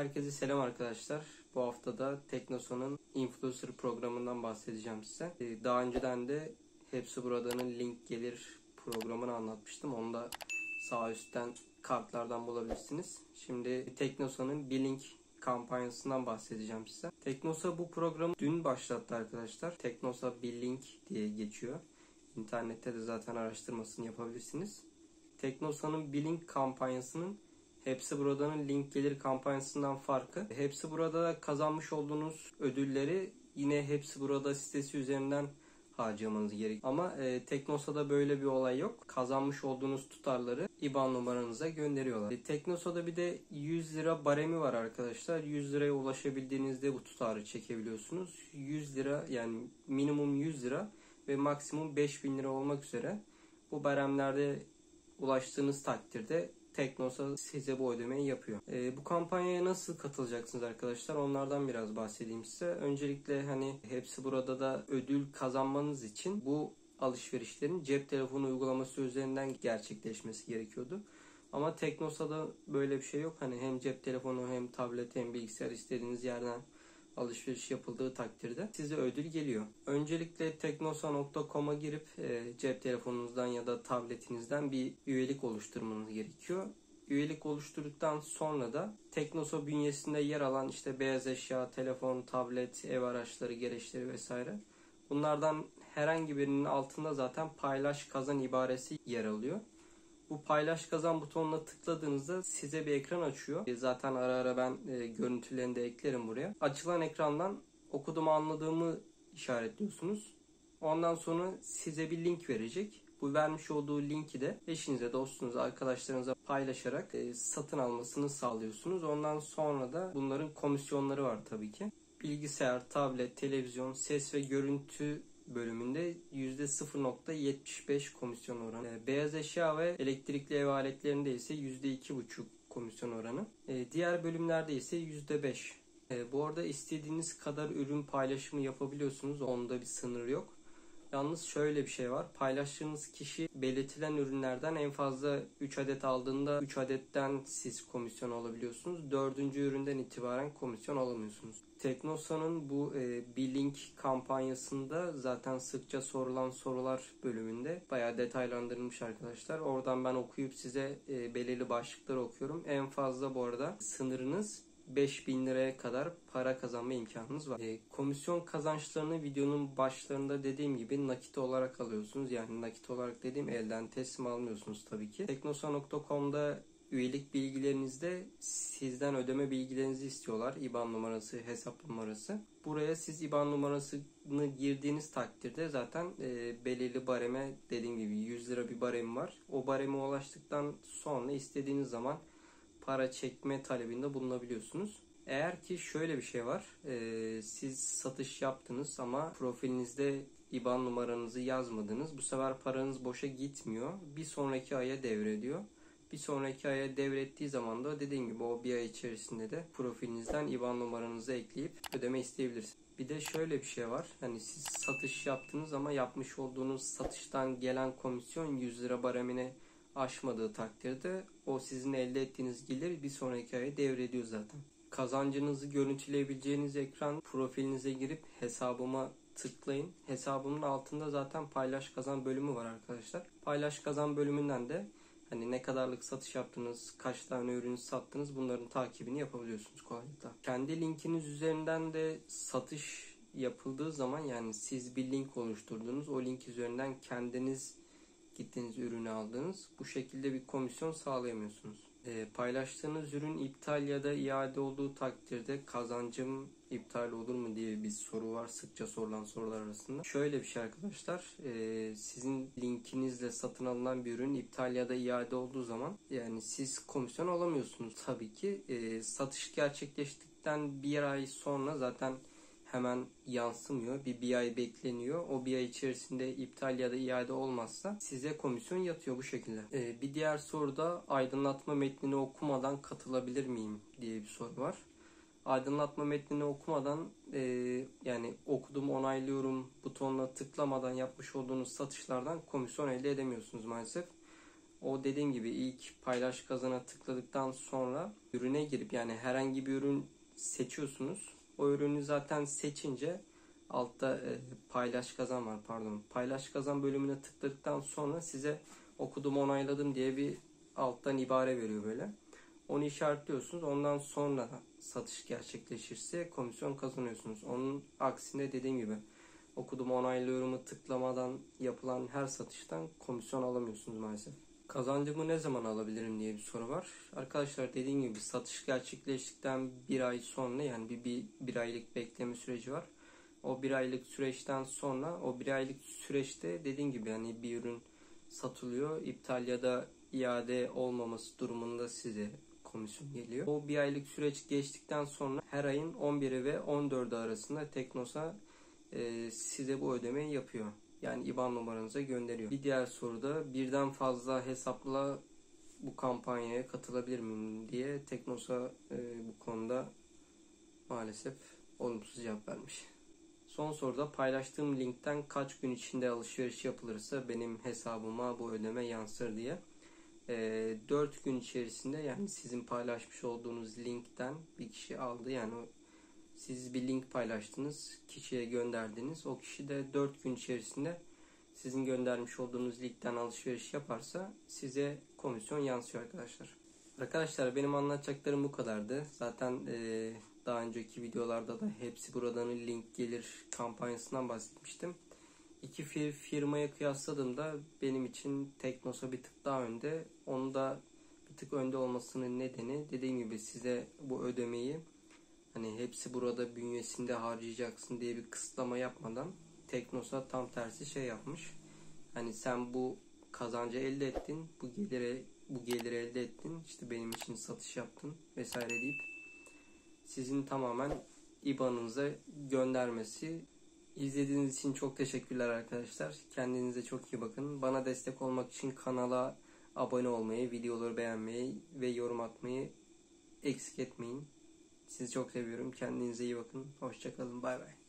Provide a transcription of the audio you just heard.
Herkese selam arkadaşlar. Bu hafta da Teknosa'nın Influencer programından bahsedeceğim size. Ee, Daha önceden de Hepsi Burada'nın Link Gelir programını anlatmıştım. Onu da sağ üstten kartlardan bulabilirsiniz. Şimdi Teknosa'nın bir link kampanyasından bahsedeceğim size. Teknosa bu programı dün başlattı arkadaşlar. Teknosa bir link diye geçiyor. İnternette de zaten araştırmasını yapabilirsiniz. Teknosa'nın bir link kampanyasının Hepsi Burada'nın link gelir kampanyasından farkı. Hepsi Burada kazanmış olduğunuz ödülleri yine Hepsi Burada sitesi üzerinden harcamanız gerek. Ama e, Teknosa'da böyle bir olay yok. Kazanmış olduğunuz tutarları IBAN numaranıza gönderiyorlar. E, Teknosa'da bir de 100 lira baremi var arkadaşlar. 100 liraya ulaşabildiğinizde bu tutarı çekebiliyorsunuz. 100 lira yani minimum 100 lira ve maksimum 5000 lira olmak üzere bu baremlerde ulaştığınız takdirde Teknosa size bu ödemeyi yapıyor. E, bu kampanyaya nasıl katılacaksınız arkadaşlar? Onlardan biraz bahsedeyim size. Öncelikle hani hepsi burada da ödül kazanmanız için bu alışverişlerin cep telefonu uygulaması üzerinden gerçekleşmesi gerekiyordu. Ama Teknosa'da böyle bir şey yok. Hani hem cep telefonu hem tablet hem bilgisayar istediğiniz yerden alışveriş yapıldığı takdirde size ödül geliyor. Öncelikle teknosa.com'a girip e, cep telefonunuzdan ya da tabletinizden bir üyelik oluşturmanız gerekiyor. Üyelik oluşturduktan sonra da Teknosa bünyesinde yer alan işte beyaz eşya, telefon, tablet, ev araçları, gereçleri vesaire. Bunlardan herhangi birinin altında zaten paylaş kazan ibaresi yer alıyor. Bu paylaş kazan butonuna tıkladığınızda size bir ekran açıyor. E, Zaten ara ara ben e, görüntülerini de eklerim buraya. Açılan ekrandan okuduğumu anladığımı işaretliyorsunuz. Ondan sonra size bir link verecek. Bu vermiş olduğu linki de eşinize, dostunuza, arkadaşlarınıza paylaşarak e, satın almasını sağlıyorsunuz. Ondan sonra da bunların komisyonları var tabii ki. Bilgisayar, tablet, televizyon, ses ve görüntü bölümünde %0.75 komisyon oranı. E, Beyaz eşya ve elektrikli ev aletlerinde ise %2.5 komisyon oranı. E, Diğer bölümlerde ise %5. E, Bu arada istediğiniz kadar ürün paylaşımı yapabiliyorsunuz. Onda bir sınır yok. Yalnız şöyle bir şey var. Paylaştığınız kişi belirtilen ürünlerden en fazla 3 adet aldığında 3 adetten siz komisyon alabiliyorsunuz. 4. üründen itibaren komisyon alamıyorsunuz. Teknosa'nın bu e, bir link kampanyasında zaten sıkça sorulan sorular bölümünde bayağı detaylandırılmış arkadaşlar. Oradan ben okuyup size e, belirli başlıkları okuyorum. En fazla bu arada sınırınız 5000 liraya kadar para kazanma imkanınız var. E, komisyon kazançlarını videonun başlarında dediğim gibi nakit olarak alıyorsunuz. Yani nakit olarak dediğim elden teslim almıyorsunuz tabii ki. Teknosa.com'da üyelik bilgilerinizde sizden ödeme bilgilerinizi istiyorlar. IBAN numarası, hesap numarası. Buraya siz IBAN numarasını girdiğiniz takdirde zaten e, belirli bareme dediğim gibi 100 lira bir barem var. O bareme ulaştıktan sonra istediğiniz zaman para çekme talebinde bulunabiliyorsunuz. Eğer ki şöyle bir şey var. e, siz satış yaptınız ama profilinizde IBAN numaranızı yazmadınız. Bu sefer paranız boşa gitmiyor. Bir sonraki aya devrediyor. Bir sonraki aya devrettiği zaman da dediğim gibi o bir ay içerisinde de profilinizden IBAN numaranızı ekleyip ödeme isteyebilirsiniz. Bir de şöyle bir şey var. Hani siz satış yaptınız ama yapmış olduğunuz satıştan gelen komisyon 100 lira baremine aşmadığı takdirde o sizin elde ettiğiniz gelir bir sonraki aya devrediyor zaten. Kazancınızı görüntüleyebileceğiniz ekran profilinize girip hesabıma tıklayın. Hesabımın altında zaten paylaş kazan bölümü var arkadaşlar. Paylaş kazan bölümünden de hani ne kadarlık satış yaptınız, kaç tane ürün sattınız bunların takibini yapabiliyorsunuz kolaylıkla. Kendi linkiniz üzerinden de satış yapıldığı zaman yani siz bir link oluşturdunuz. O link üzerinden kendiniz gittiğiniz ürünü aldınız. Bu şekilde bir komisyon sağlayamıyorsunuz. E, paylaştığınız ürün iptal ya da iade olduğu takdirde kazancım iptal olur mu diye bir soru var sıkça sorulan sorular arasında. Şöyle bir şey arkadaşlar e, sizin linkinizle satın alınan bir ürün iptal ya da iade olduğu zaman yani siz komisyon alamıyorsunuz tabii ki. E, satış gerçekleştikten bir ay sonra zaten hemen yansımıyor. Bir, bir ay bekleniyor. O bir ay içerisinde iptal ya da iade olmazsa size komisyon yatıyor bu şekilde. Ee, bir diğer soruda aydınlatma metnini okumadan katılabilir miyim diye bir soru var. Aydınlatma metnini okumadan e, yani okudum onaylıyorum butonuna tıklamadan yapmış olduğunuz satışlardan komisyon elde edemiyorsunuz maalesef. O dediğim gibi ilk paylaş kazana tıkladıktan sonra ürüne girip yani herhangi bir ürün seçiyorsunuz. O ürünü zaten seçince altta e, paylaş kazan var pardon. Paylaş kazan bölümüne tıkladıktan sonra size okudum onayladım diye bir alttan ibare veriyor böyle. Onu işaretliyorsunuz. Ondan sonra satış gerçekleşirse komisyon kazanıyorsunuz. Onun aksine dediğim gibi okudum onaylıyorumu tıklamadan yapılan her satıştan komisyon alamıyorsunuz maalesef. Kazancımı ne zaman alabilirim diye bir soru var. Arkadaşlar dediğim gibi satış gerçekleştikten bir ay sonra yani bir, bir, bir aylık bekleme süreci var. O bir aylık süreçten sonra o bir aylık süreçte dediğim gibi yani bir ürün satılıyor. iptal ya da iade olmaması durumunda size komisyon geliyor. O bir aylık süreç geçtikten sonra her ayın 11'i ve 14'ü arasında Teknosa e, size bu ödemeyi yapıyor. Yani IBAN numaranıza gönderiyor. Bir diğer soruda birden fazla hesapla bu kampanyaya katılabilir miyim diye Teknosa e, bu konuda maalesef olumsuz cevap vermiş. Son soruda paylaştığım linkten kaç gün içinde alışveriş yapılırsa benim hesabıma bu ödeme yansır diye. E, 4 gün içerisinde yani sizin paylaşmış olduğunuz linkten bir kişi aldı. Yani siz bir link paylaştınız, kişiye gönderdiniz. O kişi de 4 gün içerisinde sizin göndermiş olduğunuz linkten alışveriş yaparsa size komisyon yansıyor arkadaşlar. Arkadaşlar benim anlatacaklarım bu kadardı. Zaten e, daha önceki videolarda da hepsi buradan link gelir kampanyasından bahsetmiştim. İki fir firmaya kıyasladığımda benim için Teknosa bir tık daha önde. Onu da bir tık önde olmasının nedeni dediğim gibi size bu ödemeyi hani hepsi burada bünyesinde harcayacaksın diye bir kısıtlama yapmadan Teknosa tam tersi şey yapmış. Hani sen bu kazancı elde ettin, bu geliri bu geliri elde ettin, işte benim için satış yaptın vesaire deyip sizin tamamen IBAN'ınıza göndermesi. İzlediğiniz için çok teşekkürler arkadaşlar. Kendinize çok iyi bakın. Bana destek olmak için kanala abone olmayı, videoları beğenmeyi ve yorum atmayı eksik etmeyin. Sizi çok seviyorum. Kendinize iyi bakın. Hoşçakalın. Bay bay.